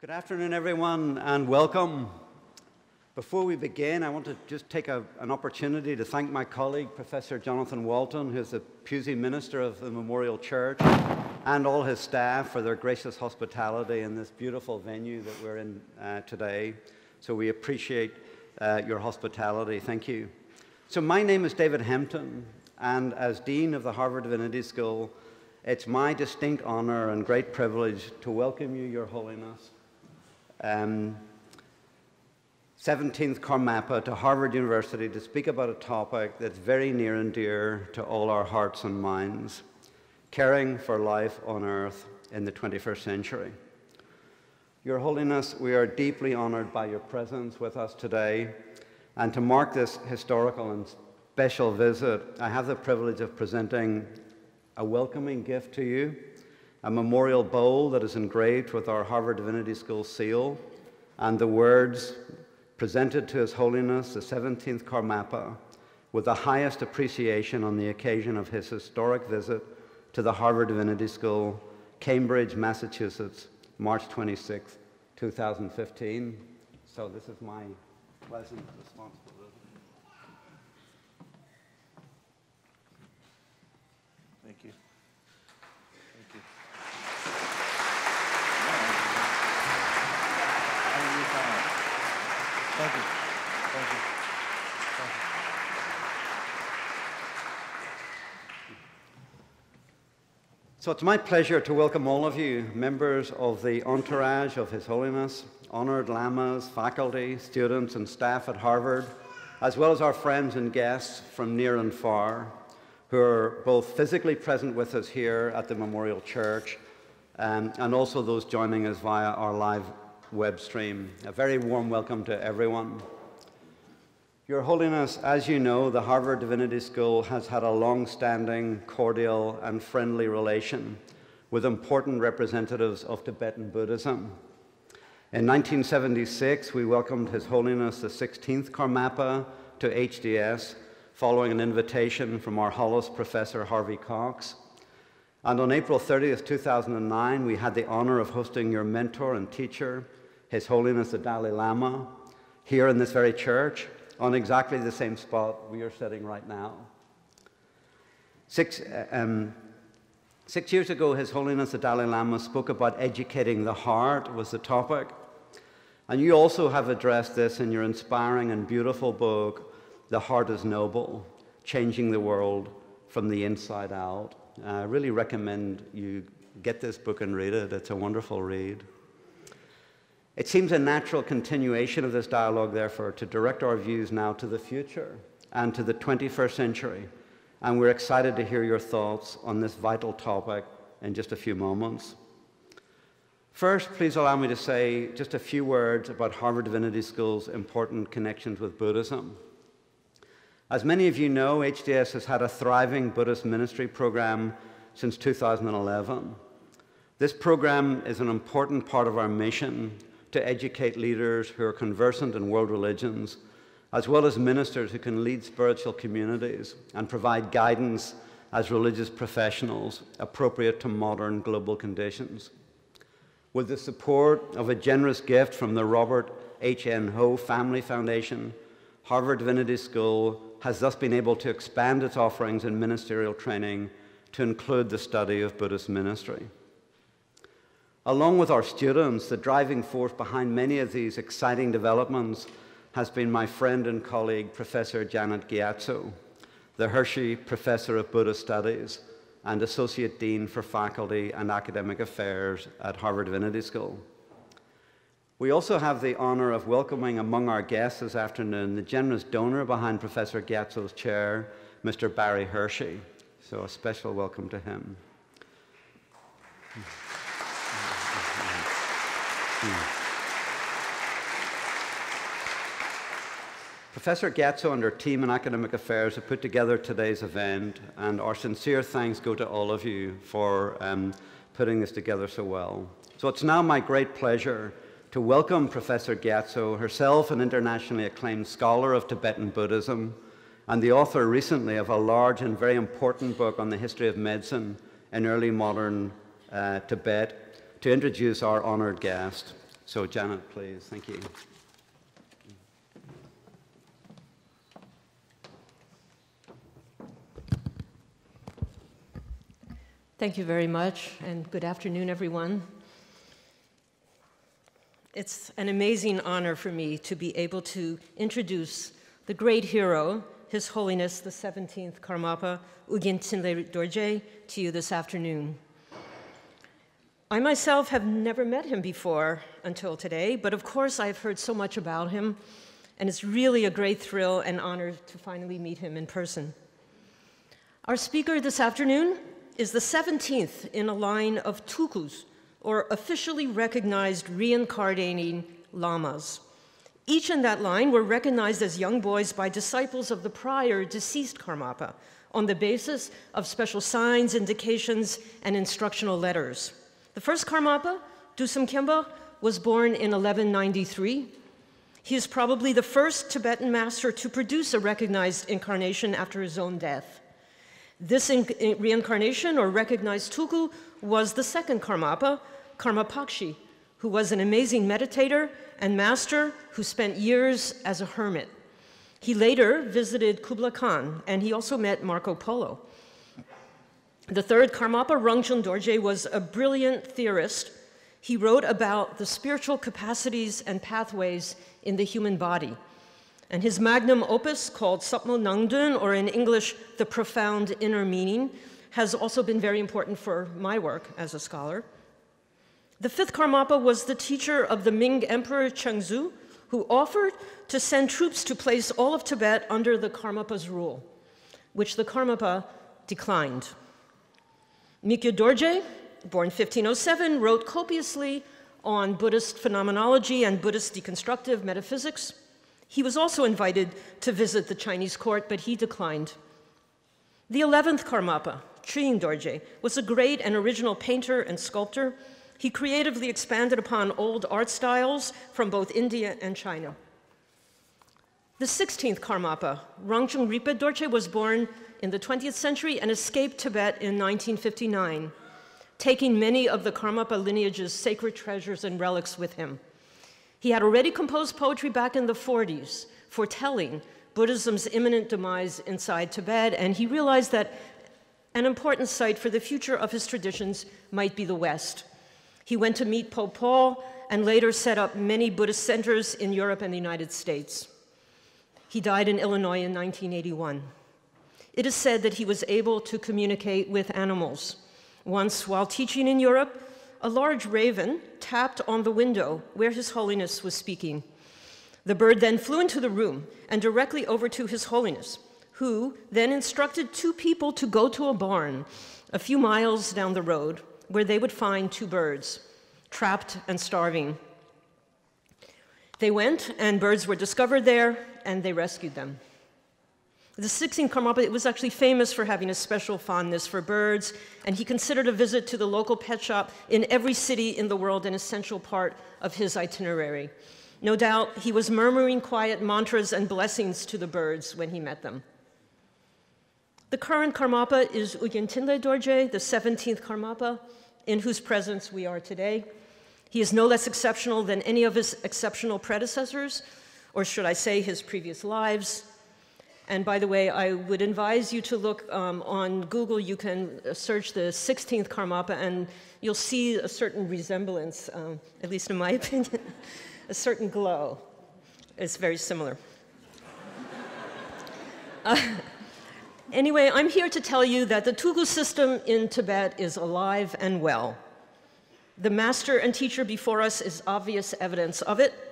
Good afternoon, everyone, and welcome. Before we begin, I want to just take a, an opportunity to thank my colleague, Professor Jonathan Walton, who is the Pusey Minister of the Memorial Church, and all his staff for their gracious hospitality in this beautiful venue that we're in uh, today. So we appreciate uh, your hospitality. Thank you. So, my name is David Hempton, and as Dean of the Harvard Divinity School, it's my distinct honor and great privilege to welcome you, Your Holiness um, 17th Karmapa to Harvard University to speak about a topic that's very near and dear to all our hearts and minds caring for life on earth in the 21st century. Your Holiness, we are deeply honored by your presence with us today. And to mark this historical and special visit, I have the privilege of presenting a welcoming gift to you a memorial bowl that is engraved with our Harvard Divinity School seal, and the words presented to His Holiness the 17th Karmapa with the highest appreciation on the occasion of his historic visit to the Harvard Divinity School, Cambridge, Massachusetts, March 26, 2015. So this is my pleasant responsibility. Thank you. Thank you. Thank you. So it's my pleasure to welcome all of you, members of the entourage of His Holiness, honored lamas, faculty, students, and staff at Harvard, as well as our friends and guests from near and far, who are both physically present with us here at the Memorial Church um, and also those joining us via our live web stream. A very warm welcome to everyone. Your Holiness, as you know, the Harvard Divinity School has had a long standing, cordial, and friendly relation with important representatives of Tibetan Buddhism. In 1976, we welcomed His Holiness the 16th Karmapa to HDS following an invitation from our Hollis professor Harvey Cox. And on April 30th, 2009, we had the honor of hosting your mentor and teacher, his Holiness the Dalai Lama here in this very church on exactly the same spot we are sitting right now. Six, um, six years ago, His Holiness the Dalai Lama spoke about educating the heart was the topic. And you also have addressed this in your inspiring and beautiful book, The Heart is Noble, Changing the World from the Inside Out. I really recommend you get this book and read it. It's a wonderful read. It seems a natural continuation of this dialogue, therefore, to direct our views now to the future and to the 21st century. And we're excited to hear your thoughts on this vital topic in just a few moments. First, please allow me to say just a few words about Harvard Divinity School's important connections with Buddhism. As many of you know, HDS has had a thriving Buddhist ministry program since 2011. This program is an important part of our mission to educate leaders who are conversant in world religions, as well as ministers who can lead spiritual communities and provide guidance as religious professionals appropriate to modern global conditions. With the support of a generous gift from the Robert H.N. Ho Family Foundation, Harvard Divinity School has thus been able to expand its offerings in ministerial training to include the study of Buddhist ministry. Along with our students, the driving force behind many of these exciting developments has been my friend and colleague, Professor Janet Gyatso, the Hershey Professor of Buddhist Studies and Associate Dean for Faculty and Academic Affairs at Harvard Divinity School. We also have the honor of welcoming among our guests this afternoon the generous donor behind Professor Gyatso's chair, Mr. Barry Hershey. So a special welcome to him. Professor Gyatso and her team in academic affairs have put together today's event, and our sincere thanks go to all of you for um, putting this together so well. So it's now my great pleasure to welcome Professor Gyatso, herself an internationally acclaimed scholar of Tibetan Buddhism, and the author recently of a large and very important book on the history of medicine in early modern uh, Tibet, to introduce our honored guest. So, Janet, please. Thank you. Thank you very much, and good afternoon, everyone. It's an amazing honor for me to be able to introduce the great hero, His Holiness the 17th Karmapa Ugyen Tinle Dorje, to you this afternoon. I myself have never met him before until today, but of course I've heard so much about him, and it's really a great thrill and honor to finally meet him in person. Our speaker this afternoon is the 17th in a line of tulkus, or officially recognized reincarnating lamas. Each in that line were recognized as young boys by disciples of the prior deceased Karmapa on the basis of special signs, indications, and instructional letters. The first Karmapa, Dusum Khyenpa, was born in 1193. He is probably the first Tibetan master to produce a recognized incarnation after his own death. This reincarnation or recognized tulku was the second Karmapa, Karma Pakshi, who was an amazing meditator and master who spent years as a hermit. He later visited Kubla Khan and he also met Marco Polo. The third Karmapa, Rangchung Dorje, was a brilliant theorist. He wrote about the spiritual capacities and pathways in the human body. And his magnum opus, called Sapmo Nangdun, or in English, The Profound Inner Meaning, has also been very important for my work as a scholar. The fifth Karmapa was the teacher of the Ming Emperor Chengzu, who offered to send troops to place all of Tibet under the Karmapa's rule, which the Karmapa declined. Mikyo Dorje, born 1507, wrote copiously on Buddhist phenomenology and Buddhist deconstructive metaphysics. He was also invited to visit the Chinese court, but he declined. The 11th Karmapa, Chöying Dorje, was a great and original painter and sculptor. He creatively expanded upon old art styles from both India and China. The 16th Karmapa, Rangchung Rigpe Dorje, was born in the 20th century and escaped Tibet in 1959, taking many of the Karmapa lineage's sacred treasures and relics with him. He had already composed poetry back in the 40s, foretelling Buddhism's imminent demise inside Tibet, and he realized that an important site for the future of his traditions might be the West. He went to meet Pope Paul and later set up many Buddhist centers in Europe and the United States. He died in Illinois in 1981. It is said that he was able to communicate with animals. Once, while teaching in Europe, a large raven tapped on the window where His Holiness was speaking. The bird then flew into the room and directly over to His Holiness, who then instructed two people to go to a barn a few miles down the road where they would find two birds, trapped and starving. They went, and birds were discovered there, and they rescued them. The 16th Karmapa was actually famous for having a special fondness for birds, and he considered a visit to the local pet shop in every city in the world an essential part of his itinerary. No doubt he was murmuring quiet mantras and blessings to the birds when he met them. The current Karmapa is Ugyen Tinle Dorje, the 17th Karmapa, in whose presence we are today. He is no less exceptional than any of his exceptional predecessors, or should I say his previous lives. And by the way, I would advise you to look um, on Google. You can search the 16th Karmapa, and you'll see a certain resemblance, um, at least in my opinion, a certain glow. It's very similar. uh, anyway, I'm here to tell you that the Tulku system in Tibet is alive and well. The master and teacher before us is obvious evidence of it.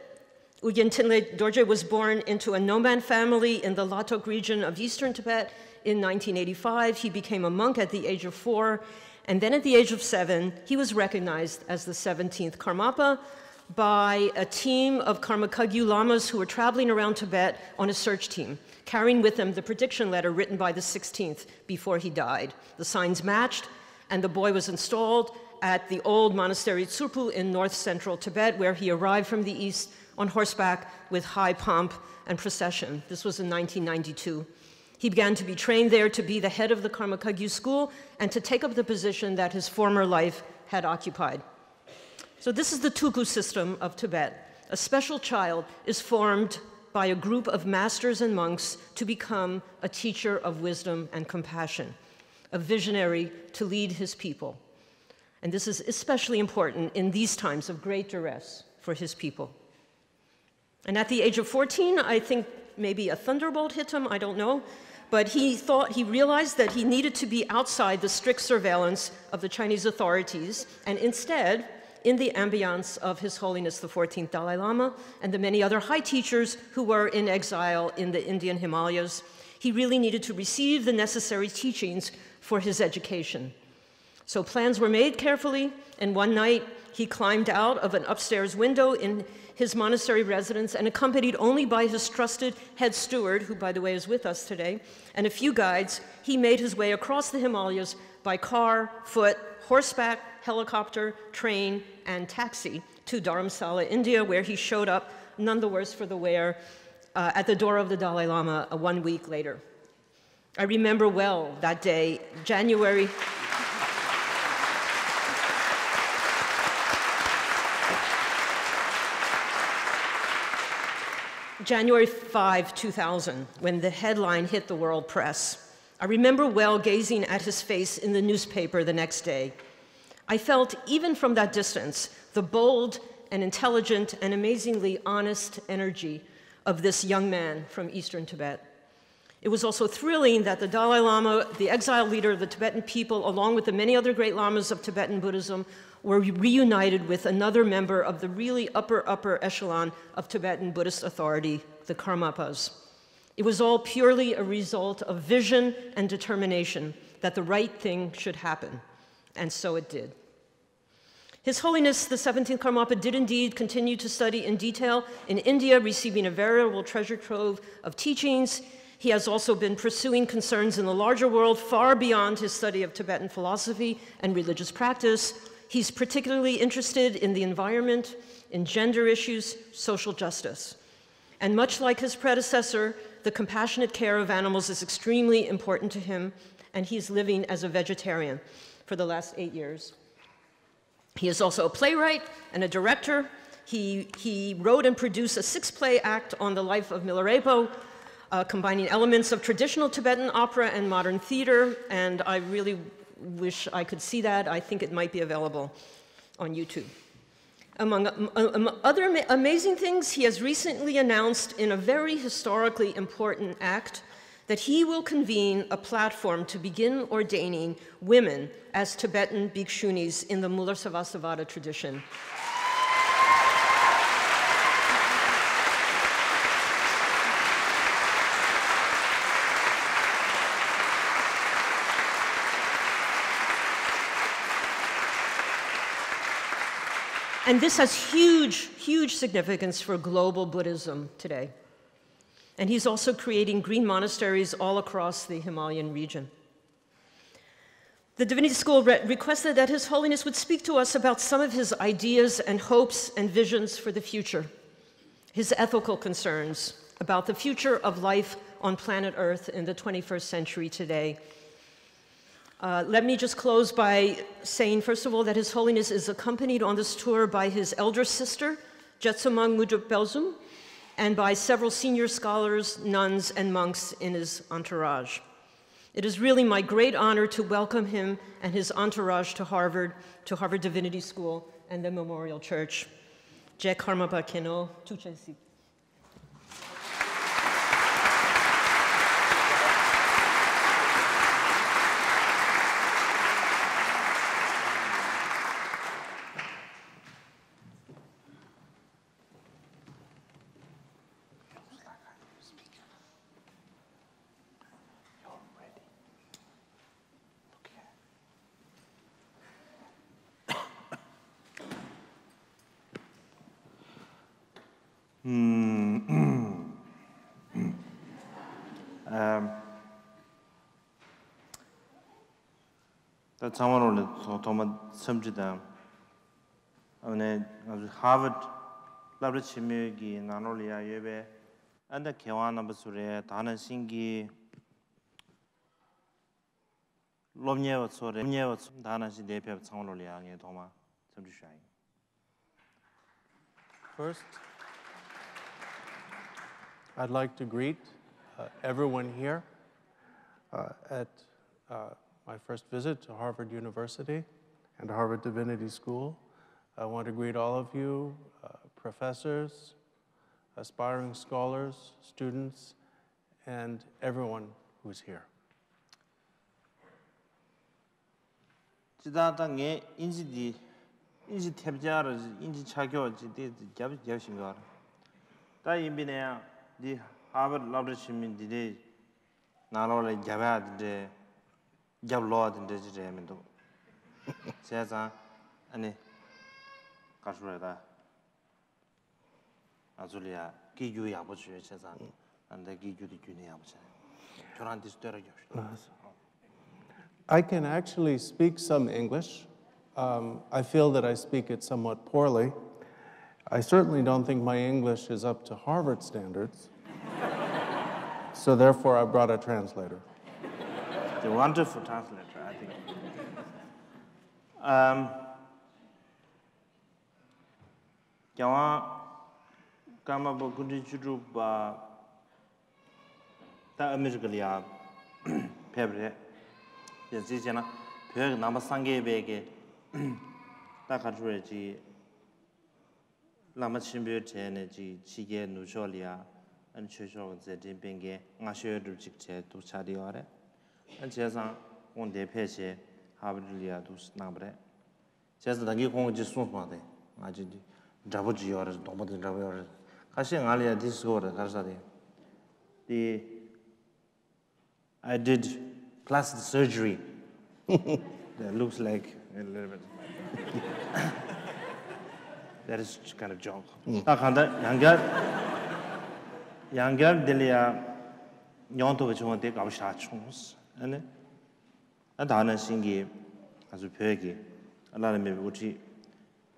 Ugyen Tinle Dorje was born into a nomad family in the Lhatok region of eastern Tibet in 1985. He became a monk at the age of four, and then at the age of seven, he was recognized as the 17th Karmapa by a team of Karma Kagyu lamas who were traveling around Tibet on a search team, carrying with them the prediction letter written by the 16th before he died. The signs matched, and the boy was installed at the old monastery Tsurphu in north central Tibet, where he arrived from the east on horseback with high pomp and procession. This was in 1992. He began to be trained there to be the head of the Karma Kagyu school and to take up the position that his former life had occupied. So, this is the Tulku system of Tibet. A special child is formed by a group of masters and monks to become a teacher of wisdom and compassion, a visionary to lead his people. And this is especially important in these times of great duress for his people. And at the age of 14, I think maybe a thunderbolt hit him, I don't know. But he thought, he realized that he needed to be outside the strict surveillance of the Chinese authorities and instead in the ambiance of His Holiness the 14th Dalai Lama and the many other high teachers who were in exile in the Indian Himalayas. He really needed to receive the necessary teachings for his education. So plans were made carefully, and one night he climbed out of an upstairs window in his monastery residence and accompanied only by his trusted head steward, who, by the way, is with us today, and a few guides, he made his way across the Himalayas by car, foot, horseback, helicopter, train, and taxi to Dharamsala, India, where he showed up, none the worse for the wear, uh, at the door of the Dalai Lama uh, one week later. I remember well that day, January. January 5, 2000, when the headline hit the world press. I remember well gazing at his face in the newspaper the next day. I felt, even from that distance, the bold and intelligent and amazingly honest energy of this young man from eastern Tibet. It was also thrilling that the Dalai Lama, the exiled leader of the Tibetan people, along with the many other great lamas of Tibetan Buddhism, were reunited with another member of the really upper, upper echelon of Tibetan Buddhist authority, the Karmapas. It was all purely a result of vision and determination that the right thing should happen and so it did. His Holiness the 17th Karmapa did indeed continue to study in detail in India, receiving a veritable treasure trove of teachings. He has also been pursuing concerns in the larger world far beyond his study of Tibetan philosophy and religious practice. He's particularly interested in the environment, in gender issues, social justice. And much like his predecessor, the compassionate care of animals is extremely important to him, and he's living as a vegetarian for the last eight years. He is also a playwright and a director. He, he wrote and produced a six play act on the life of Milarepa, uh, combining elements of traditional Tibetan opera and modern theater, and I really wish I could see that. I think it might be available on YouTube. Among um, other amazing things, he has recently announced in a very historically important act that he will convene a platform to begin ordaining women as Tibetan bhikshunis in the Mulasarvastivada tradition. And this has huge, huge significance for global Buddhism today. And he's also creating green monasteries all across the Himalayan region. The Divinity School re requested that His Holiness would speak to us about some of his ideas and hopes and visions for the future, his ethical concerns about the future of life on planet Earth in the 21st century today. Uh, let me just close by saying, first of all, that His Holiness is accompanied on this tour by his elder sister, Jetsamang Mudrup Belzum, and by several senior scholars, nuns, and monks in his entourage. It is really my great honor to welcome him and his entourage to Harvard, to Harvard Divinity School and the Memorial Church. Je Karmapa Khyenno, Tuchesi. 장원을 도마 섬지다. 오늘 하버드 라브 치미기 나놀리아 예베 안다 개와나 버스레 다는 신기 롬녀와 소레 롬녀와 다는 시 대표 장원을 양에 도마 섬지샤이. First, I'd like to greet uh, everyone here uh, at uh, my first visit to Harvard University and Harvard Divinity School. I want to greet all of you, uh, professors, aspiring scholars, students, and everyone who's here. di habar labda shimin di di nalo la gyabaya di di gyab loa di di di mi do. Siya zang ane kashura da. Azuli ya ki yu yabu chuyo siya zang. Anda ki yu di yu ni yabu chuyo kyoran di sudara I can actually speak some English. Um, I feel that I speak it somewhat poorly. I certainly don't think my English is up to Harvard standards. so therefore, I brought a translator. The wonderful translator, I think. Um, kyawa kama bo kundi churu ba ta America liya pebre. Ya zi jena, pyo nama sangye bege ta kachwe ji lama chimbe che ne ji chige nu jo liya an che jo ze din beng ge nga she du chik che tu cha di ore an che sa on de pe che ha bu liya du na bre che sa dang ge kong ji su ma de. Nga ji di da bu ji ore do ma de da bu ore ka she nga liya di su ore ka sa de. Di i did plastic surgery. That looks like a little bit. that is kind of joke. Ta khanda yangar yangar dilya nyon to chung de gab sha chung us. Ane a da na sing gi azu phe gi ala me bu chi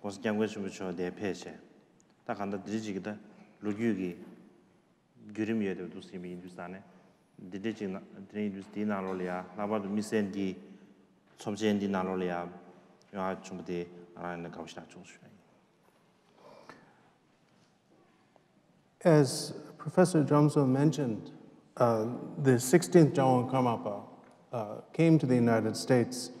kos kyang we chu chu de phe che. Ta khanda dri ji gi da lu gyu gi gyurim ye de du sim in hindustan ne. Dide chi na dri du sti na lo ya la ba du mi sen gi chom chen di na lo ya ya chung de ara na gab sha chung shu. As Professor Gyatso mentioned, uh, the 16th Gyalwang Karmapa uh, came to the United States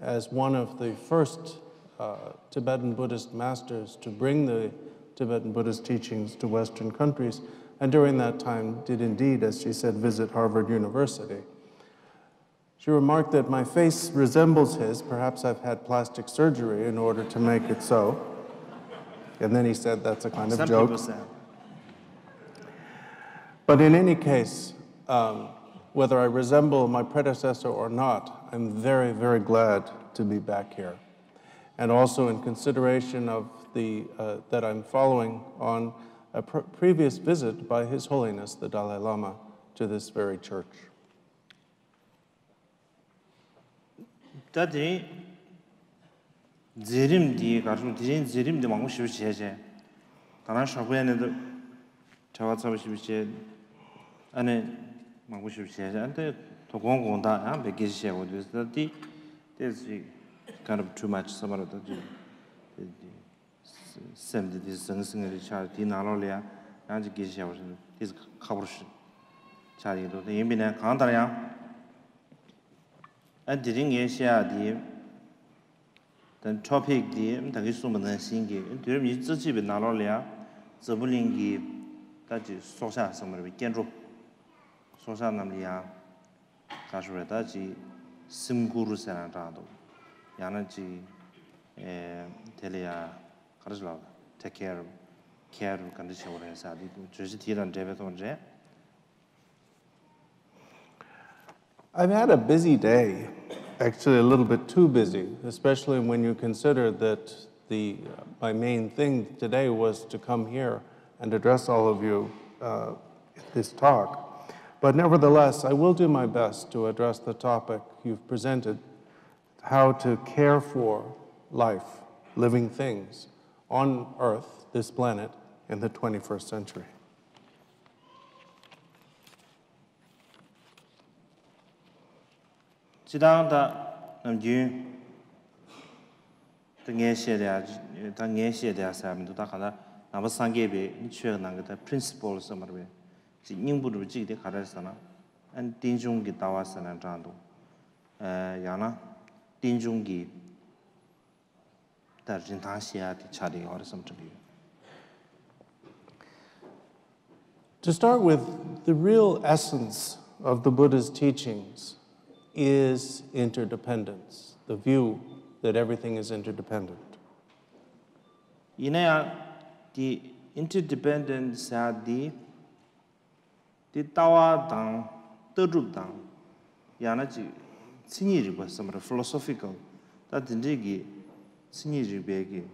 as one of the first uh, Tibetan Buddhist masters to bring the Tibetan Buddhist teachings to Western countries, and during that time did indeed, as she said, visit Harvard University. She remarked that my face resembles his. Perhaps I've had plastic surgery in order to make it so. And then he said that's a kind of some joke. people say But in any case, um, whether I resemble my predecessor or not, I'm very, very glad to be back here. And also in consideration of the, uh, that I'm following on a pr- previous visit by His Holiness the Dalai Lama to this very church. 다들 제림디 가좀 디진 제림디 망고 싶으 제제 다른 샤고에는 저와 잡으 싶으 안에 망고 싶으 제제 안데 도공공다 안 베기 시하고 됐더디 there's kind of too much some of the 샘디 디 생생의 차 디나로리아 안지 기시하고 디스 카브르시 차리도 예민한 강다량 an dirin ye xia di dan topic di m da gi su mo na xin gi de mi zi ji bi na lo lia zi bu ling gi da ji so xia shen mo bi 소사 남리야 가슈레다지 심구르 세나라도 야나지 에 텔레야 가르슬라 take care care condition where is that you just here on david on je I've had a busy day actually a little bit too busy especially when you consider that the uh, my main thing today was to come here and address all of you uh, this talk. But nevertheless, I will do my best to address the topic you've presented how to care for life, living things on Earth, this planet, in the 21st century. Da da da da da mi da na ba sang ge ni na principles nyingbu chik di kharar sana an tinchung ki tawa sana chandu ya na tinchung ki tar rintang siya di chari or something To start with, the real essence of the Buddha's teachings is interdependence, the view that everything is interdependent. Inaya, the interdependence are the di tawa dang, tadrub dang, yana chi tsingi rikwa samara philosophical, ta dindri ki tsingi rikwa ki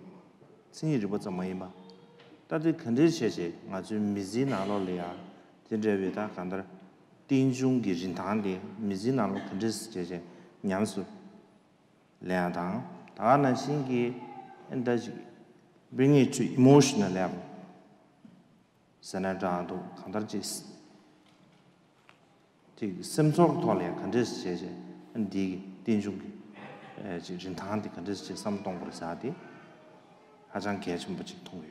tsingi rikwa tsamayima. Ta di kandri she she, nga zu mizi nalo liya, dindri we ta kandar dinjung ki rintan li, mizi nalo kandri she she, nyamsu liya dang. Ta na shingi, enda chi, bring it to emotional level. Sanadra ando, kandar chi ge chum bu ji tong yu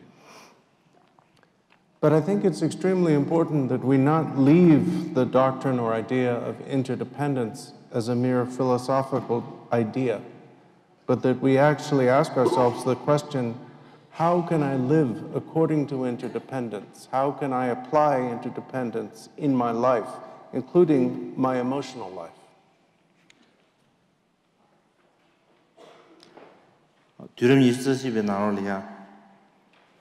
But I think it's extremely important that we not leave the doctrine or idea of interdependence as a mere philosophical idea, but that we actually ask ourselves the question how can I live according to interdependence? How can I apply interdependence in my life, including my emotional life? 드럼 있으시베 나올이야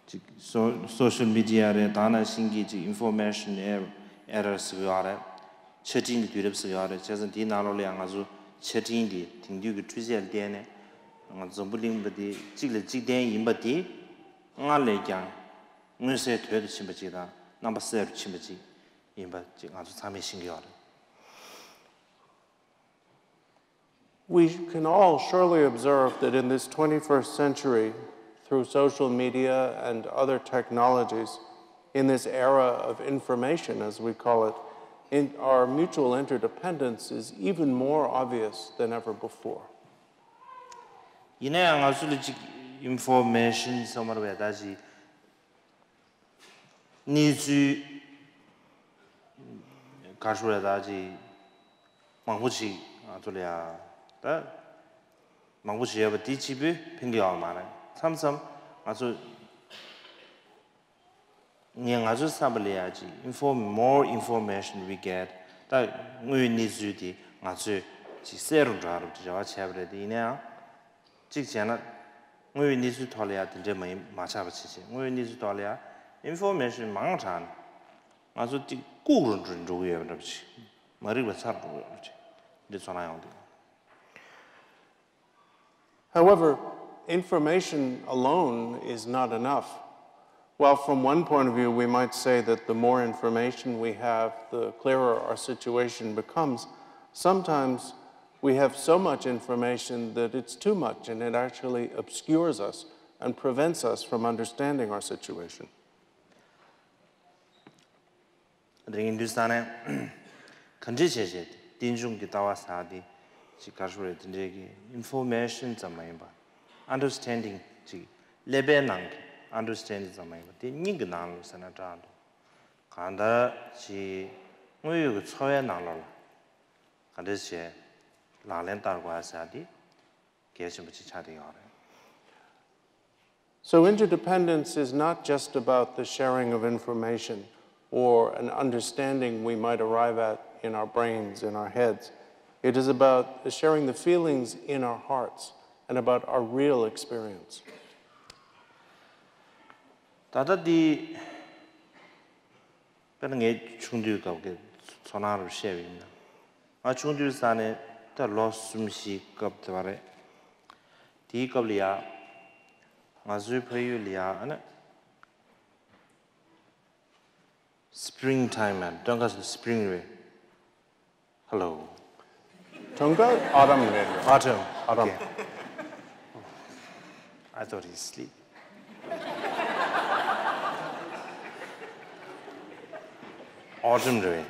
지 소셜 미디어에 다나 신기 지 인포메이션 에러스 요아래 채팅 드럽스 요아래 제가 디 나올이야 가지고 채팅디 딩디그 트위젤 데네 nga zombu ling badi jik le jik den yin badi nga le kyang ngun se tuyo du chim badi da 인바 지금 아주 참이 신기하다. We can all surely observe that in this 21st century, through social media and other technologies, in this era of information, as we call it, in our mutual interdependence is even more obvious than ever before. 이내양 아슬리직 information somewhere 다시 니즈 가수라 다지 망부지 아졸이야. 다 망부지 예버 디치비 핑겨 말아 삼삼 아주 냥 아주 사블이야지. Inform more information we get. 다 ngui 아주 지 세로 자로 자와 챵브레디 이냐 직전에 ngui ni zu 토리아 된데 마이 마차버치지. ngui ni zu 토리아 information 망찬 chugu yuwa rabichi marikwa tsar chugu yuwa rabichi di tsona yung di However, information alone is not enough. While from one point of view, we might say that the more information we have, the clearer our situation becomes, sometimes we have so much information that it's too much and it actually obscures us and prevents us from understanding our situation. 근데 힌두스탄에 컨지 제제 딘중기 다와 사디 지 가르스레 딘제기 인포메이션 잠마이 바 understanding 지 레베낭 understanding 잠마이 바 딘닝 나로 사나다 간다 지 뭐요 초에 나로 간다 지 라렌 따고 사디 계속 붙이 차디요 So interdependence is not just about the sharing of information. or an understanding we might arrive at in our brains, in our heads. It is about sharing the feelings in our hearts and about our real experience. Tata di pena nge chungdu ka ge sonar she win. A chungdu sa ne ta lo sum shi kap de bare. Di kap liya ma zu phe yu liya ana time man, dāngā sū spring rē. Hello. Tonga, autumn, Autumn. Autumn. Okay. I thought he's asleep. autumn rē.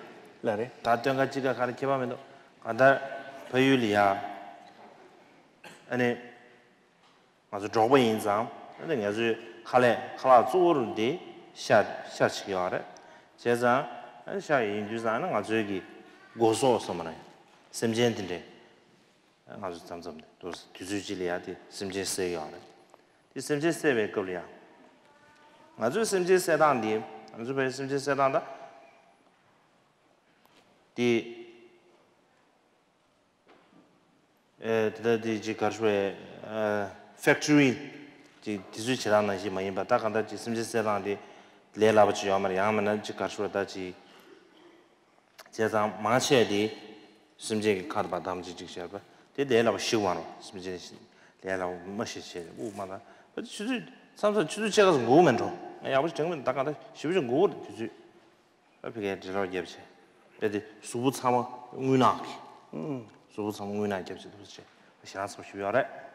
Larry. 다tương 같이가 가는 개발면도 간다 배율이야. 아니 아주 좋은 인상 근데 내가 칼에 칼아 쪼르디 샤 샤치기와래 제자 샤 인주자는 아주 여기 고소 섬네 심젠딘데 아주 잠잠데 또 뒤주질이야디 심제세요래 이 심제세베 거리야 아주 심제세단디 아주 배 심제세단다 디 에, 드디 지 가르에 factory ji dizu chirang na ji ma yin ba ta kan da ji sim ji se dang di le la ba chi yo ma ya ma na ji ka shu da ji jia zang ma che di sim ji ka ba dam ji ji xia ba de le la ba shi wa ro sim ji le la ma shi xie wu ma da ba ji ji sam sa ji ji ga zong gu men zhong ya ba zheng men da kan da xi bu zheng gu de ji ji ba bi ge ji lo ye bi de de su bu ca ma ngui na ki mm su bu ca ma ngui na ge bi de bu xie xiang su xu yo de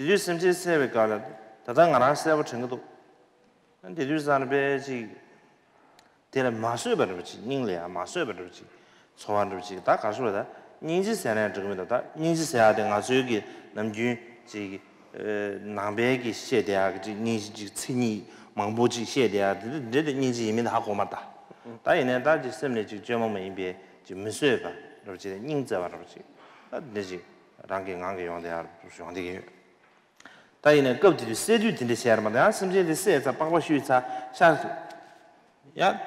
디디 심지 세베 가라 다다 나라 세버 쳔도 디디 산에 베지 데라 마스에 버르지 닝레야 마스에 버르지 소완르지 다 가서다 닝지 세네 저거다 닝지 세야 돼 가서 여기 남주 지 남배기 시대야 그 닝지 친이 망보지 시대야 데데 닝지 이미 다 고마다 다이네 다지 셈네 지 점만 이베 지 무쇠 봐 그러지 닝자 봐 그러지 아 내지 랑게 랑게 용대야 용대게 다 이네 겁지 세주 딘데 샤르마다 심제데 세자 빠빠 슈차 샤 야,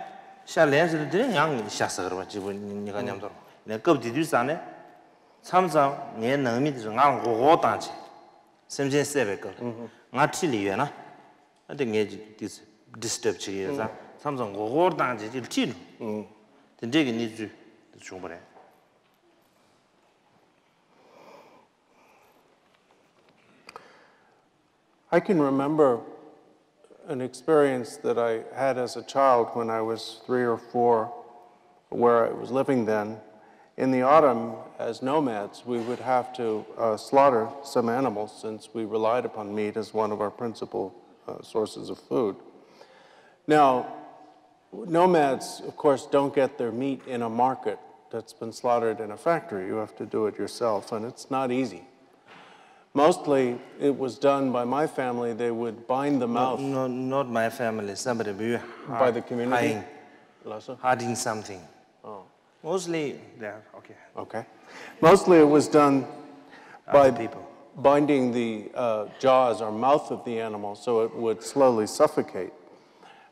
샤 렌스도 드린 양 샤서 그러 지부 니가 냠도 네 겁지 뒤산에 참자 네 능미도 좀 고고 단지 심제 세베 거 나티리 요나 근데 게 디스 디스터브 치기에서 삼성 고고 단지 딜티 음 근데 이게 니주 좀 그래 I can remember an experience that I had as a child when I was three or four, where I was living then. In the autumn, as nomads, we would have to uh, slaughter some animals since we relied upon meat as one of our principal uh, sources of food. Now, nomads, of course, don't get their meat in a market that's been slaughtered in a factory. You have to do it yourself, and it's not easy. Mostly, it was done by my family. They would bind the mouth. No, no not my family. Somebody by the community. Hiding, hiding something. Oh. Mostly, yeah. Okay. Okay. Mostly, it was done by people binding the uh, jaws or mouth of the animal so it would slowly suffocate.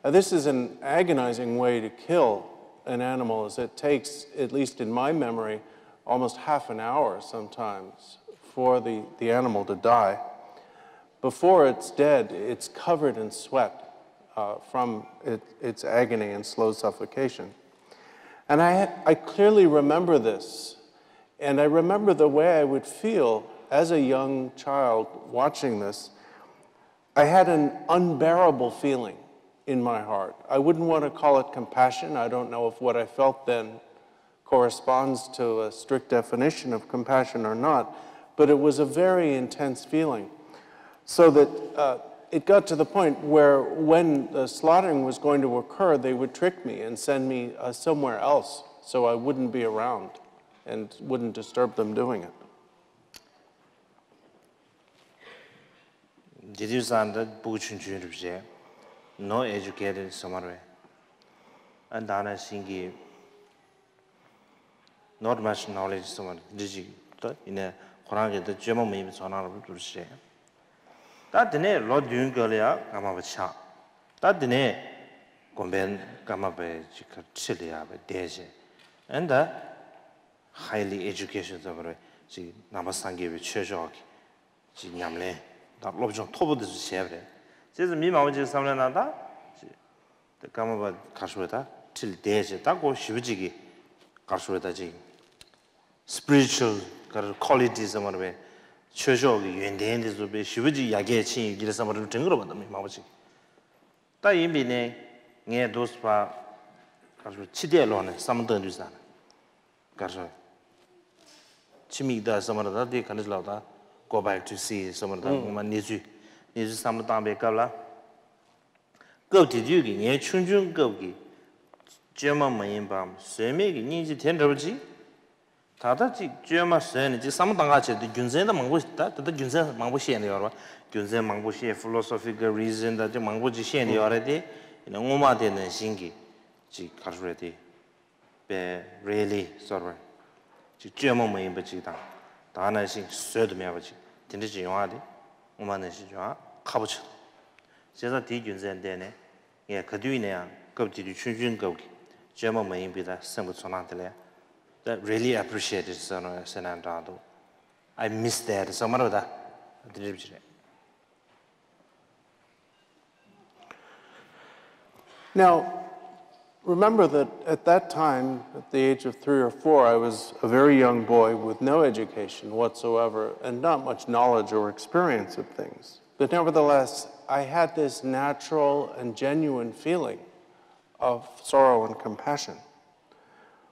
Uh, this is an agonizing way to kill an animal, as it takes, at least in my memory, almost half an hour sometimes for the, the animal to die. Before it's dead, it's covered in sweat uh, from it, its agony and slow suffocation. And I, I clearly remember this. And I remember the way I would feel as a young child watching this. I had an unbearable feeling in my heart. I wouldn't want to call it compassion. I don't know if what I felt then corresponds to a strict definition of compassion or not but it was a very intense feeling. So that uh, it got to the point where when the slaughtering was going to occur, they would trick me and send me uh, somewhere else so I wouldn't be around and wouldn't disturb them doing it. Did you sound that Buchin Junior? No educated somewhere. And Dana Singi, not much knowledge someone. Did you? In a 코라게도 제모 메이비 전화로 부르시 따드네 로드윤 거야 가마바차 따드네 곰벤 가마베 지카 칠이야베 대제 엔다 highly education 저 그래 지 남아상계의 최적 지 냠래 다 로브존 토보드 지세브레 제즈 미마오지 삼나나다 가마바 가슈에다 칠 대제 따고 쉬우지기 가슈에다 지 spiritual 그런 퀄리티 somewhere 최저 연대인데 좀 쉬부지 야게 친 이게 somewhere 증거로 받는 마음이 다 이미네 네 도스파 가서 치대로네 삼던 주산 가서 치미다 somewhere 다디 간을라다 go back to see somewhere 다 뭐만 니주 니주 삼도 담배 갑라 거디주기 네 춘준 거기 제마 많이 밤 쇠매기 니지 텐더지 다다 지 쥐마 세네 지 삼당가체 디 균센다 망고다 다다 균센 망고 시엔데 여러 균센 망고 시 philosophical reason 다 망고 지 시엔데 여러디 이나 오마데는 신기 지 가르레디 베 really sorry 지 쥐마 뭐인 버지다 다나 신 쇠도 메버지 진짜 지 용하디 오마는 시 좋아 가보죠 제가 디 균센 데네 예 그뒤네야 급디디 춘춘 거기 쥐마 뭐인 비다 생부 전한들래 that really appreciated Sano Senandado. I miss that. Samaroda. Now, remember that at that time, at the age of three or four, I was a very young boy with no education whatsoever and not much knowledge or experience of things. But nevertheless, I had this natural and genuine feeling of sorrow and compassion.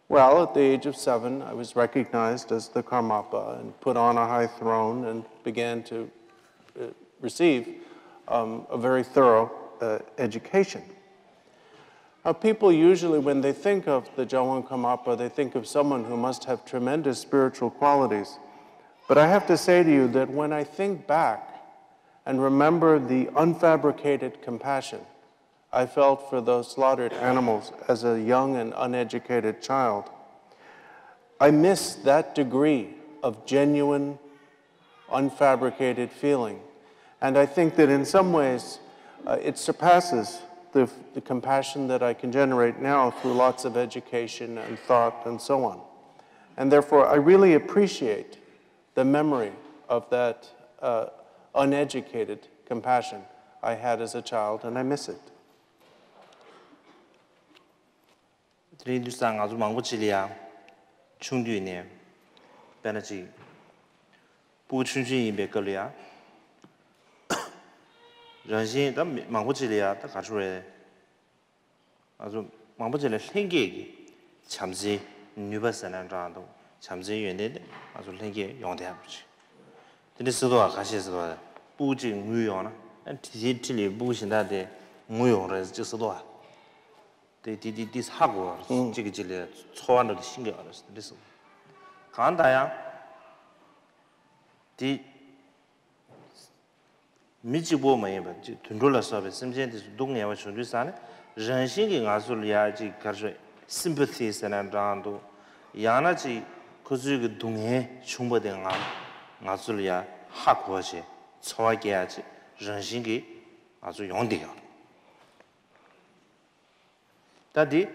Well, at the age of seven, I was recognized as the Karmapa and put on a high throne and began to uh, receive um, a very thorough uh, education. Now, people usually, when they think of the Gyalwang Karmapa, they think of someone who must have tremendous spiritual qualities. But I have to say to you that when I think back and remember the unfabricated compassion I felt for those slaughtered animals as a young and uneducated child. I miss that degree of genuine, unfabricated feeling. And I think that in some ways, uh, it surpasses the, the compassion that I can generate now through lots of education and thought and so on. And therefore, I really appreciate the memory of that uh, uneducated compassion I had as a child, and I miss it. Tari lusa nga zu mangbo chili ya chung dui ne, bena chi bu chun chun yinbe kalu ya. Ranshin ta mangbo chili ya ta kachu re, nga zu mangbo chili lengi egi chamzi nyuba sanan rando, chamzi yuende de nga zu lengi yongde habuchi. Tari sidwa kashi sidwa, bu chi ngu yong na, tili bu shinda de ngu yong re, chi sidwa. 디 디디 디스 하고 지기 질레 초안도 신경 알았어. 그래서 간다야 디 미지 보면 봐. 지 둔돌라 서베 심젠디 동네와 준비사네 전신이 가술이야지 가서 심퍼티 세난다도 야나지 그즈기 동해 충분된 아 가술이야 하고시 초하게 해야지 전신이 아주 용대요. 다디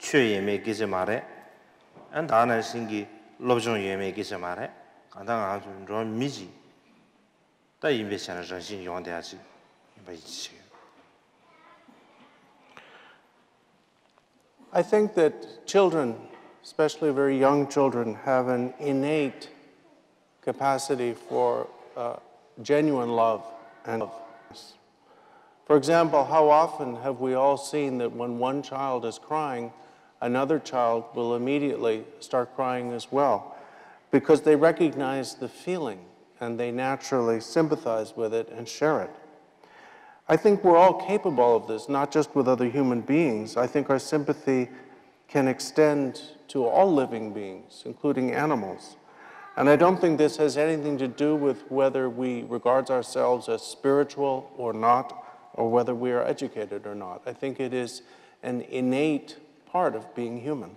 chö yeme gize mare an dana singi lobjong yeme gize mare kanda nga zu ro miji ta yimbe chana rangshin yong de aji yimba yichi I think that children, especially very young children, have an innate capacity for uh, genuine love and love. For example, how often have we all seen that when one child is crying, another child will immediately start crying as well because they recognize the feeling and they naturally sympathize with it and share it. I think we're all capable of this, not just with other human beings. I think our sympathy can extend to all living beings, including animals. And I don't think this has anything to do with whether we regard ourselves as spiritual or not or whether we are educated or not. I think it is an innate part of being human.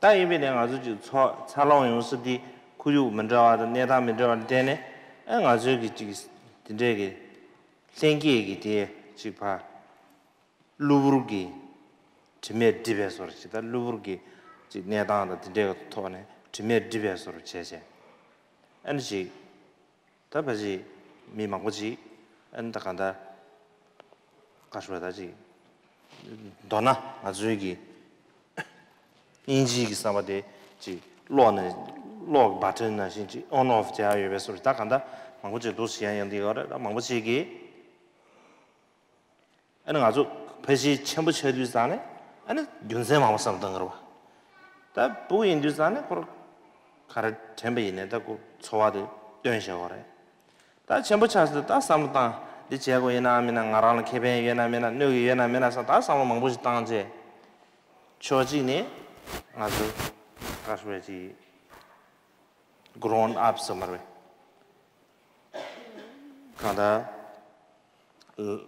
Da yin bi de nga zu ju cho cha long yong si di ku yu men zha de ne da men zha de ne a nga zu gi ji de de gi sen gi gi de ji pa lu bur gi ji me di be so ji da lu bur gi ji ne da da de de to ne ji me di be so che che an ji da ba ji mi ma go ji 답하지 미망고지 엔다 간다 가셔다지 도나 아주기 인지기 사바데 지 로네 로 버튼나 신지 on off 자유 베서 다 간다 망고지 도시야 연디 거래 망고지기 아니 아주 배시 첨부 쳐주사네 아니 윤세 마음상 등 다 부인 주사네 그 가르 템베 있네다고 초와도 변셔 거래 다 전부 차서 다 삼다 디 제고 예나미나 나랑 케베 예나미나 누기 예나미나 다 삼어 망보지 땅제 초지니 아주 가스베지 grown up summer kada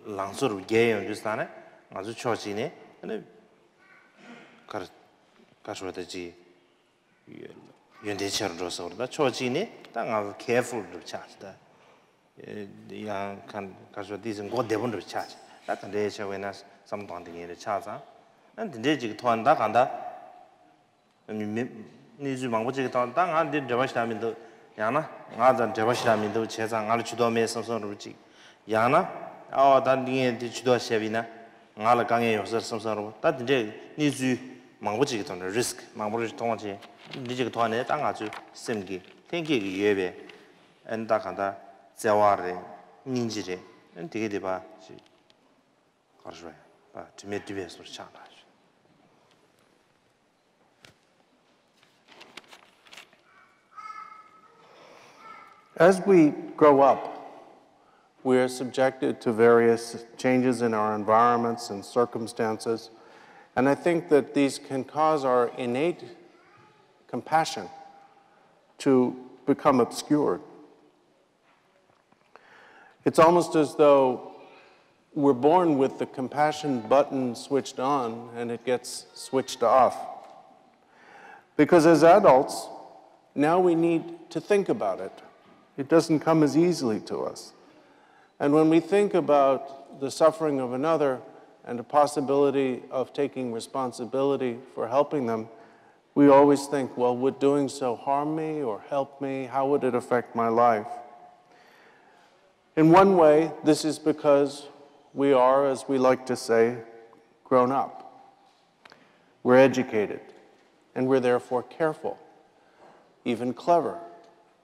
langsur ge yon ju stane azu chochi ne ne kar kaswa de ji yon de char ro so da chochi ne ta nga careful ro cha da ya kan kaswa di zeng go de bon ro cha da kan de che we na sam dang de ye cha za nan de ji ge tuan da kan da ni ni ju mang bo ji ge ta da nga de de ba sha min do ya na nga zan de ba sha min do che za nga lu chu do me sam so ro ji ya na 아 단딩에 디치도 쉐비나 나라 강에 요서 섬서로 다 이제 니주 망보지 돈 리스크 망보지 통하지 니지 돈에 땅 아주 심기 땡기 예배 엔다 간다 자 와레 닌지레 되게 돼봐 가르쳐 봐 뒤에 뒤에 소리 차다 As we grow up, we are subjected to various changes in our environments and circumstances. And I think that these can cause our innate compassion to become obscured. It's almost as though we're born with the compassion button switched on and it gets switched off. Because as adults, now we need to think about it. It doesn't come as easily to us. And when we think about the suffering of another and the possibility of taking responsibility for helping them, we always think, well, would doing so harm me or help me? How would it affect my life? In one way, this is because we are, as we like to say, grown up. We're educated, and we're therefore careful, even clever,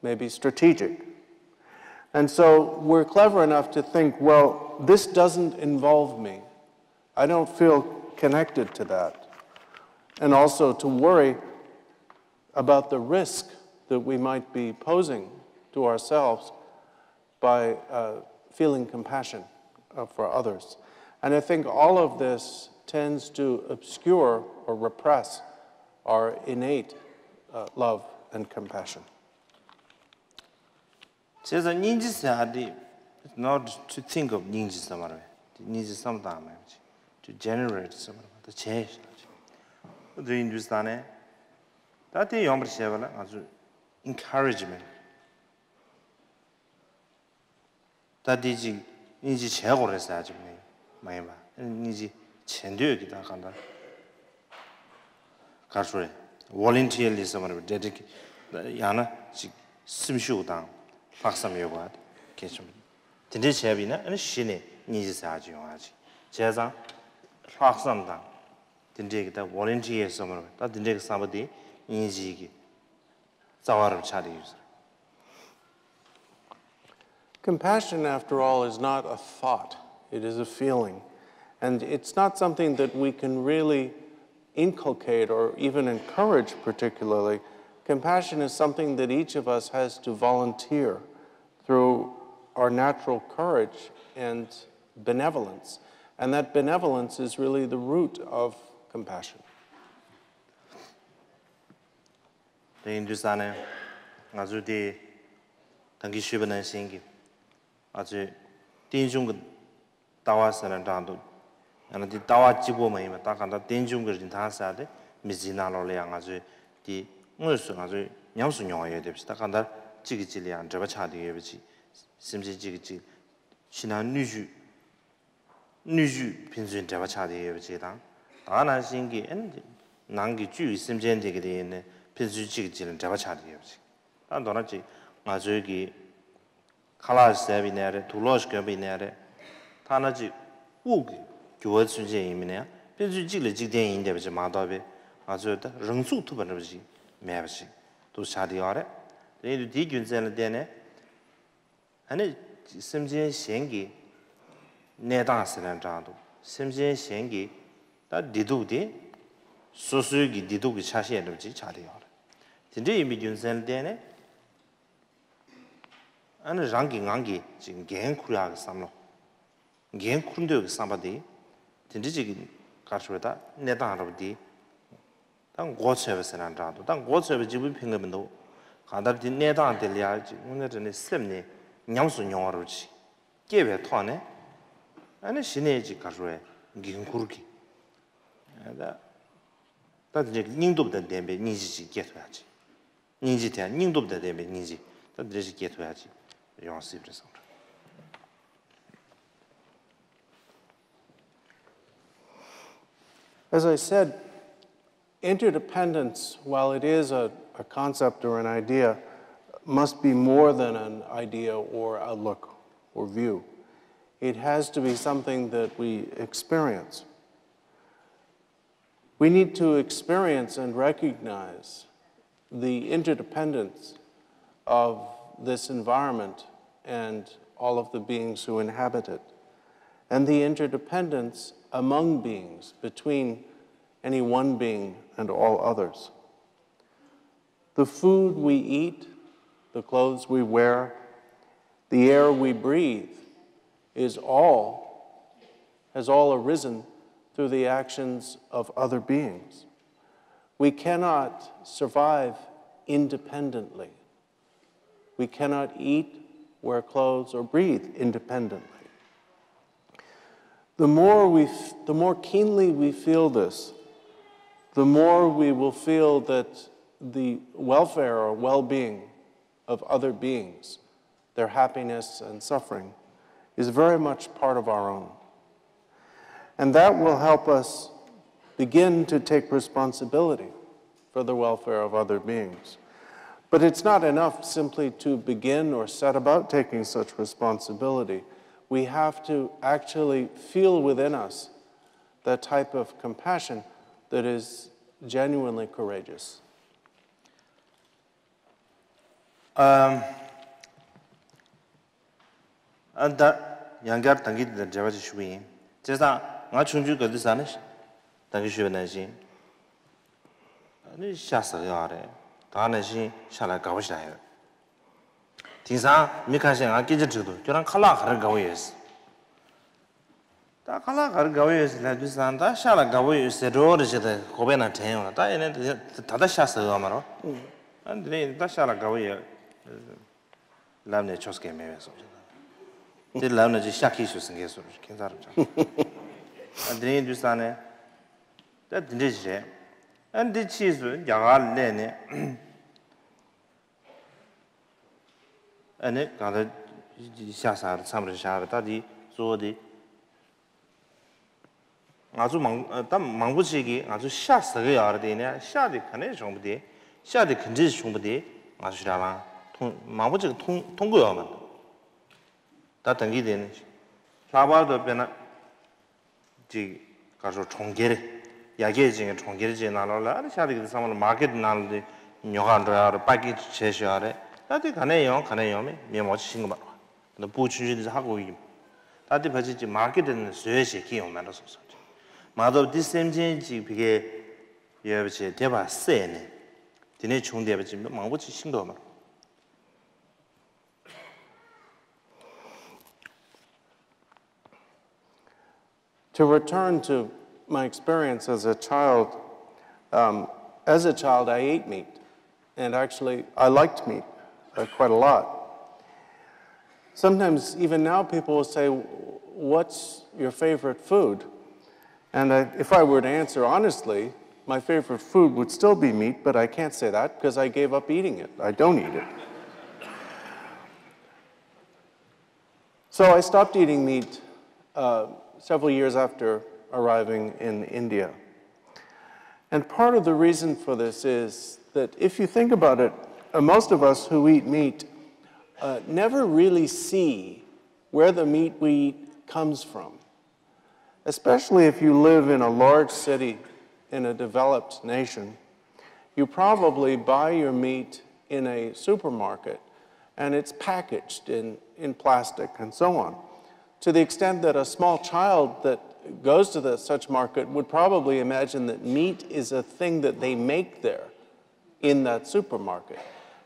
maybe strategic. And so we're clever enough to think, well, this doesn't involve me. I don't feel connected to that. And also to worry about the risk that we might be posing to ourselves by uh, feeling compassion uh, for others. And I think all of this tends to obscure or repress our innate uh, love and compassion. Says a ninja not to think of ninja samara. Ninja samdana to generate samara the change. The Hindustane that the yomr shevala as encouragement 다디지 닌지 제고를 해서 아주 많이 봐 닌지 첸드여기다 간다 가수래 volunteerly 사마라 dedicated 야나 지 심슈당 파크삼 요바 계속 진짜 제비나 아니 신이 니지 사지 용하지 제자 파크삼다 진짜 기타 volunteer 섬으로 다 진짜 사바디 니지기 자와를 차리 유서 Compassion, after all, is not a thought, it is a feeling. And it's not something that we can really inculcate or even encourage, particularly. Compassion is something that each of us has to volunteer through our natural courage and benevolence. And that benevolence is really the root of compassion. Thank you, 아주 디 당기 쉬버는 신기 아주 딘중 다와서는 단도 아니 디 다와 지보면 다 간다 딘중 그 다사데 미지나로래 아주 디 무슨 아주 냠수 용어야 됩시다 간다 지기 질량 저바 차디에 비지 심지 지기 지 신한 누주 누주 빈준 저바 차디에 비지다 다나 신기 엔 난기 주 심전 되게 되네 빈주 지기 질은 저바 차디에 비지 단 도나지 마저기 칼라스 세비네레 둘로스 거비네레 타나지 우기 교원 순제 이미네 빈주 지기 지된 인데 비지 마다베 아주다 릉수 투번을 비지 매버지 또 차디어레 dēng dū dī gyun zēn lā dēne hāni sīm jīn xiān gī nē dāng sī rān zhāng dū sīm jīn xiān gī dā dī dū dī sū sū gī dī dū gī chā xiān rū jī chā dī yā rā dēng dī yī gyun zēn lā dēne hāni rāng gī ngāng gī jī ngēng khu rā gī sām lō ngēng khu rū gī sām bā dī dēng dī jī gī kā rū dā nē dāng rā bā dī 당 고쳐버 세난다도 당 고쳐버 지부 핑거면도 가다디 내당 될이야지 오늘은 셈니 냠수 용어로지 깨베 토네 아니 신내지 가로에 긴구르기 다 다들 닝도부터 되면 니지 깨줘야지 니지 대 닝도부터 되면 니지 다들 이제 깨줘야지 Johan Simrisson. As I said, interdependence, while it is a, a concept or an idea, must be more than an idea or outlook or view. It has to be something that we experience. We need to experience and recognize the interdependence of this environment and all of the beings who inhabit it, and the interdependence among beings, between any one being and all others. The food we eat, the clothes we wear, the air we breathe is all, has all arisen through the actions of other beings. We cannot survive independently. We cannot eat, wear clothes, or breathe independently. The more, we, the more keenly we feel this, the more we will feel that the welfare or well being of other beings, their happiness and suffering, is very much part of our own. And that will help us begin to take responsibility for the welfare of other beings. But it's not enough simply to begin or set about taking such responsibility. We have to actually feel within us that type of compassion that is genuinely courageous. Um, and that younger tangi the java shui je sa nga chung ju ge de sa ne tangi shui na ji ani sha sa ya re 다는 시 샤라 가오시나요? 디상 미카시가 끼지지도 저랑 칼라 가르 가오예스 다 칼라 가르 가오예스 라디산다 샤라 가오예스 로르지데 고베나 대요 다 얘네 다다 샤서 아마로 안드레 다 샤라 가오예 람네 초스게 메메서 디 람네 지 샤키슈 생게서 괜찮죠 안드레 디산에. 다 딘데지제. An di chi su yaga le ne, ane gada xa saar, samri saar, ta di. Zuwa di, nga zu mangbu chi ki, nga zu xa saga yaga di ne, xa di kane shungbu di, xa di kanji shungbu di, nga zu shirala, mangbu chi ki tonggu yaga man, ta tangi di ne, labar do pena, ji, ka zu chongge re, gē jī ngā chōng gē rī jī nā lō lā, xā di kī sāma lō mā kē di nā lō di nyō khā rō yā rō, pā kī chē shī yā rī, 다들 가네요 가네요 미 뭐지 신거 봐 근데 부춘주도 하고 이 다들 봐지지 마케팅은 쇠시 기용 만들어서 마도 디셈진지 비게 예버지 대바 세네 디네 총대버지 망부지 신거 봐 To return to my experience as a child, um, as a child, I ate meat, and actually, I liked meat. uh, quite a lot. Sometimes, even now, people will say, What's your favorite food? And I, if I were to answer honestly, my favorite food would still be meat, but I can't say that because I gave up eating it. I don't eat it. So I stopped eating meat uh, several years after arriving in India. And part of the reason for this is that if you think about it, uh, most of us who eat meat uh, never really see where the meat we eat comes from. Especially if you live in a large city in a developed nation, you probably buy your meat in a supermarket and it's packaged in, in plastic and so on. To the extent that a small child that goes to the, such market would probably imagine that meat is a thing that they make there in that supermarket.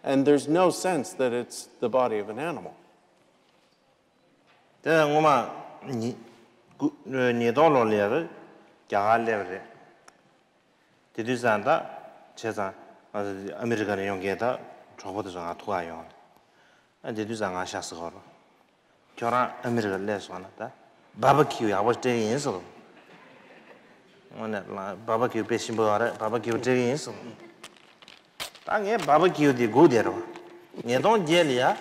And there's no sense that it's the body of an animal. Tēnā ngō mā nī tō lō lē rē, kia gā lē rē. Tē tū sān tā, chē sān, Amerikā rē yōng kē tā, chō pō tā sō ngā tū gā yōng. Tē tū sān ngā shā sī gō rō. Kia rā Amerikā lē sō nā tā, 바베큐 야버스 데인서 오늘 바베큐 배심보아래 바베큐 데인서 땅에 바베큐디 고데로 얘도 제리야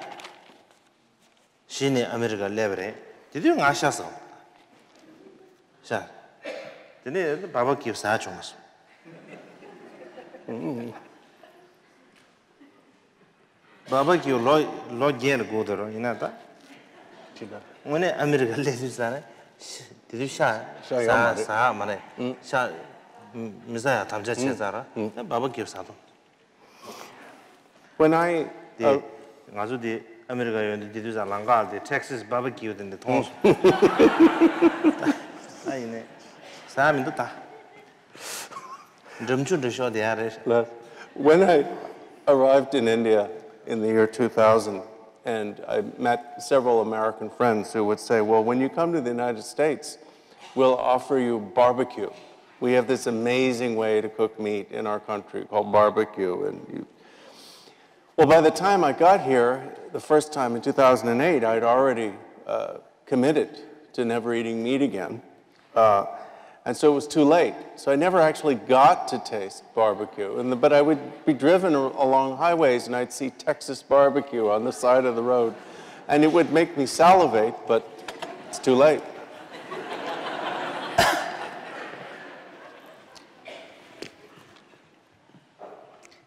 신의 아메리카 레벨에 디디 아샤스 자 근데 바베큐 사종스 barbecue lo lo gel go do 오늘 아메리카 레지잖아 디디 샤 사사 마네 샤 미자야 담자 체자라 바바 기사도 when i uh, ngazu di america yon di du za langa di texas barbecue den de thong mm. ai ne. Sa min ta. Drum chu de sho de are when i arrived in india in the year 2000 and I met several American friends who would say, Well, when you come to the United States, we'll offer you barbecue. We have this amazing way to cook meat in our country called barbecue. And you... Well, by the time I got here, the first time in 2008, I'd already uh, committed to never eating meat again. Uh, and so it was too late. So I never actually got to taste barbecue. And the, but I would be driven a- along highways and I'd see Texas barbecue on the side of the road. And it would make me salivate, but it's too late.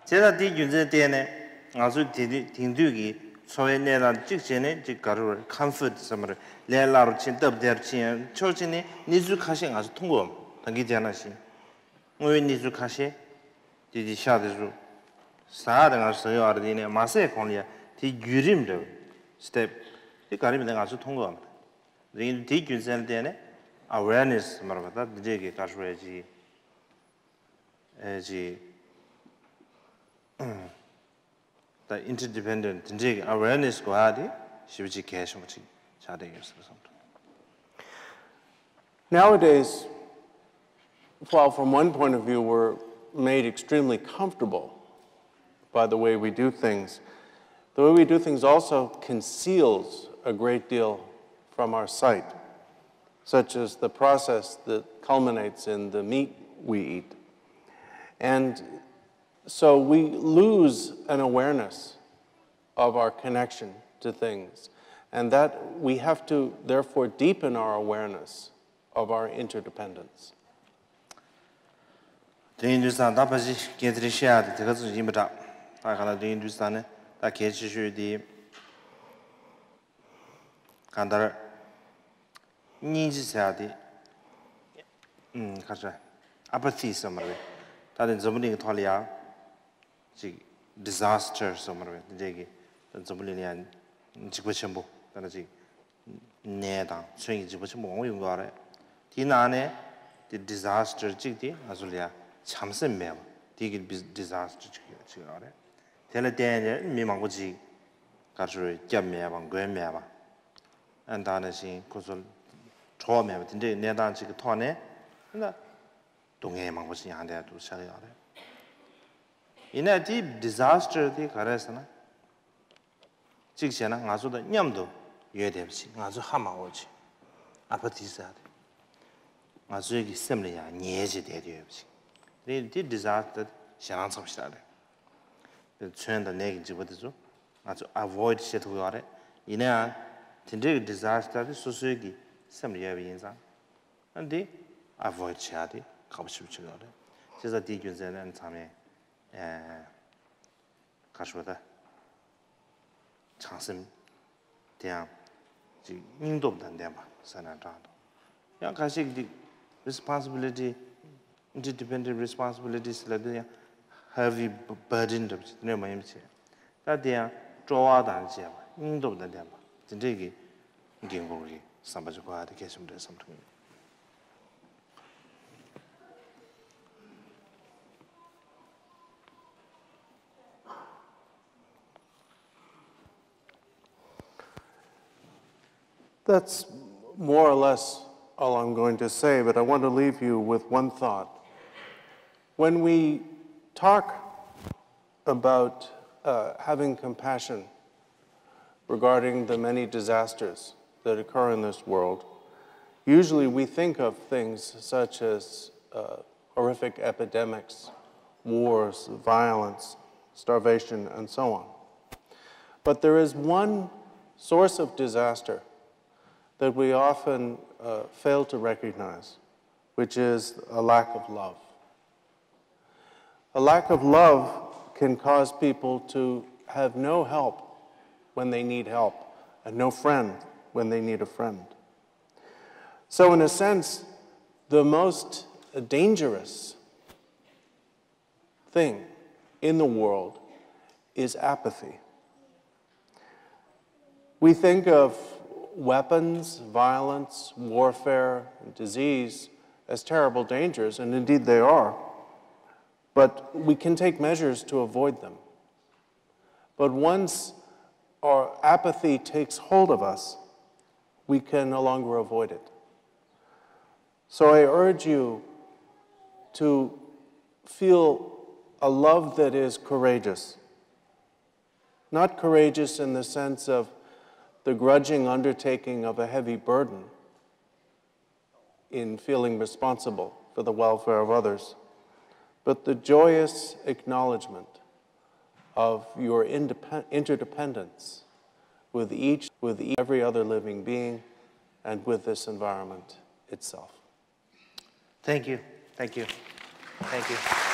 제가 디 윤제 때네 아주 디디 딩두기 soe ne la jik che ne jik garu comfort samar le la ru chin dab der chin cho chin ne nizu kashi nga su tunggo tangi jana shi ngoy nizu kashi di di sha de zu saa de nga su yo ar di ne ma se kong liya di yurim de step di garim de nga su tunggo amar ringi di gyun sen de ne awareness samar bata di je ge kashu e ji e ji the interdependent awareness go hadi shibji chade yes nowadays while from one point of view we're made extremely comfortable by the way we do things the way we do things also conceals a great deal from our sight such as the process that culminates in the meat we eat. And So we lose an awareness of our connection to things. And that we have to therefore deepen our awareness of our interdependence. The Hindustan da pa ji ke tri sha de ge zu yin ba da ka la de Hindustan ne da ke chi shu di kan da ni ji sa di um ka ja apathy samare ta de zomni ge thwa 지 disaster somewhere 되게 저분이 지고 첨부 다른 지 내당 수행이 지고 첨부 뭐 이거 알아 디나네 디 disaster 찍디 아줄이야 참선 매워 디기 disaster 찍이 지금 알아 텔레 때에 미망고지 가서 잡매방 괴매방 안다는시 고설 처음에 근데 내단 지금 토네 나 동해 망고지 안 돼도 살아야 돼 이나 디 디자스터 디 가라스나 직시나 가서도 냠도 예대없이 가서 하마오지 아파티사데 가서 여기 셈레야 니에지 대되없이 디 디자스터 샤난 섭시다데 쳔다 내기 집어도 아주 avoid shit we are 이나 진짜 디자스터 소소기 셈레야 인상 안디 avoid shadi 갑십치거든 제가 디균제는 참에 가셔다 장심 대양 지 인도 단대 봐 산안다도 야 가시 디 responsibility interdependent responsibilities la de heavy burden de ne ma yim che ta de ya zhuo wa dan jie ba 인도 단대 봐 진짜 이게 이게 뭐지 삼바지 과다 계시면 삼통 That's more or less all I'm going to say, but I want to leave you with one thought. When we talk about uh, having compassion regarding the many disasters that occur in this world, usually we think of things such as uh, horrific epidemics, wars, violence, starvation, and so on. But there is one source of disaster that we often uh, fail to recognize, which is a lack of love. A lack of love can cause people to have no help when they need help and no friend when they need a friend. So, in a sense, the most dangerous thing in the world is apathy. We think of weapons, violence, warfare, and disease as terrible dangers, and indeed they are. But we can take measures to avoid them. But once our apathy takes hold of us, we can no longer avoid it. So I urge you to feel a love that is courageous. Not courageous in the sense of the grudging undertaking of a heavy burden in feeling responsible for the welfare of others, but the joyous acknowledgement of your interdependence with each, with every other living being, and with this environment itself. Thank you. Thank you. Thank you.